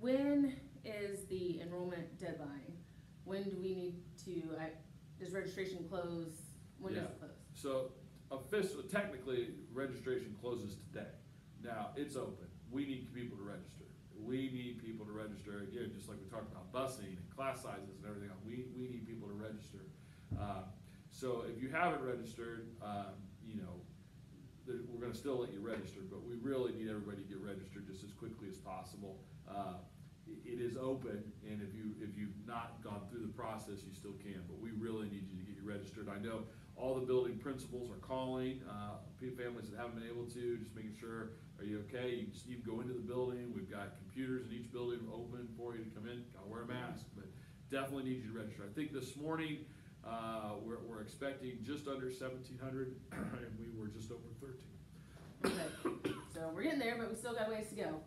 when is the enrollment deadline? When do we need to, I, does registration close, when does it close? So officially, technically, registration closes today. Now, it's open. We need people to register. We need people to register, again, just like we talked about busing and class sizes and everything, else. we, we need people to register. Uh, So if you haven't registered, um, you know, there- we're gonna still let you register, but we really need everybody to get registered just as quickly as possible. Uh, It is open, and if you, if you've not gone through the process, you still can, but we really need you to get you registered. I know all the building principals are calling, uh, families that haven't been able to, just making sure, are you okay? You can, you can go into the building, we've got computers in each building open for you to come in, gotta wear a mask, but definitely need you to register. I think this morning, uh, we're, we're expecting just under seventeen hundred, and we were just over thirteen. Okay, so we're getting there, but we still got ways to go.